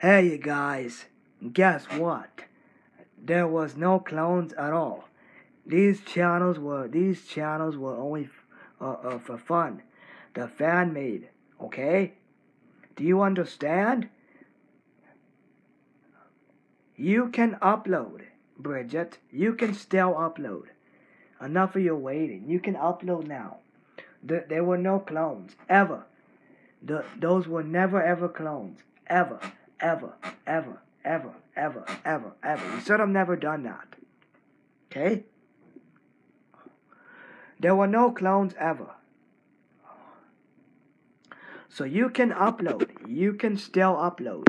Hey, you guys, guess what? There was no clones at all. These channels were these channels were only uh, uh, for fun. The fan made, okay? Do you understand? You can upload, Bridgette. You can still upload. Enough of your waiting. You can upload now. The, there were no clones ever. The, those were never ever clones ever ever, ever, ever, ever, ever, ever. You should have never done that. Okay? There were no clones ever. So you can upload. You can still upload.